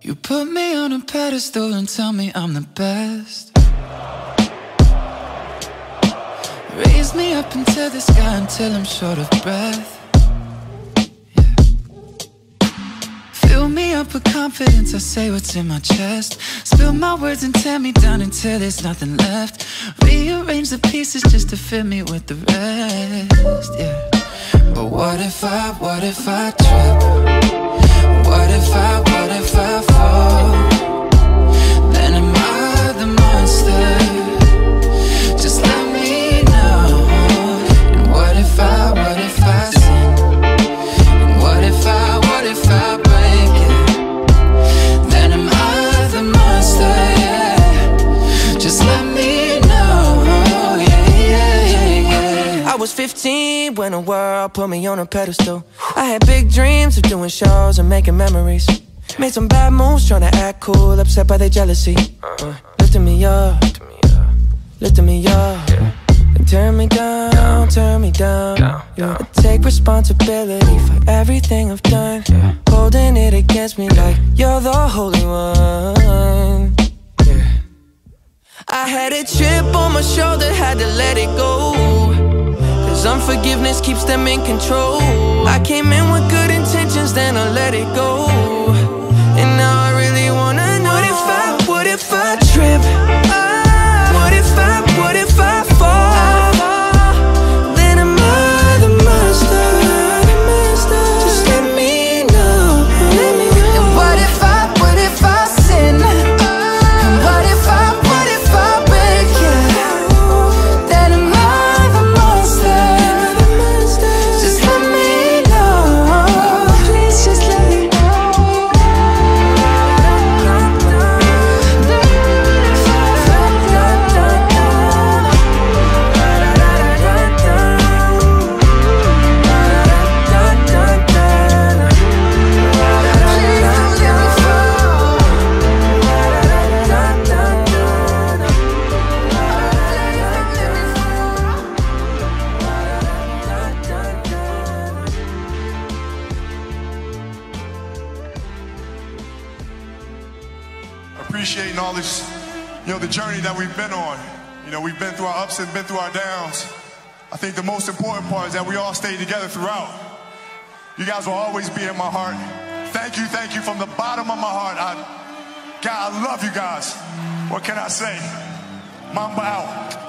You put me on a pedestal and tell me I'm the best. Raise me up into the sky until I'm short of breath. Fill me up with confidence, I say what's in my chest. Spill my words and tear me down until there's nothing left. Rearrange the pieces just to fit me with the rest. Yeah. But what if I, what if I trip? What if I, what if I 15 when the world put me on a pedestal. I had big dreams of doing shows and making memories. Made some bad moves trying to act cool, upset by their jealousy. Uh, lifting me up, lifting me up. And turn me down, turn me down. Yeah. I take responsibility for everything I've done. Holding it against me like you're the holy one. I had a chip on my shoulder, had to let it go. Cause unforgiveness keeps them in control. I came in with good intentions, then I let it go. Appreciating all this, you know, the journey that we've been on. You know, we've been through our ups and been through our downs. I think the most important part is that we all stayed together throughout. You guys will always be in my heart. Thank you, thank you from the bottom of my heart. I, God, I love you guys. What can I say? Mamba out.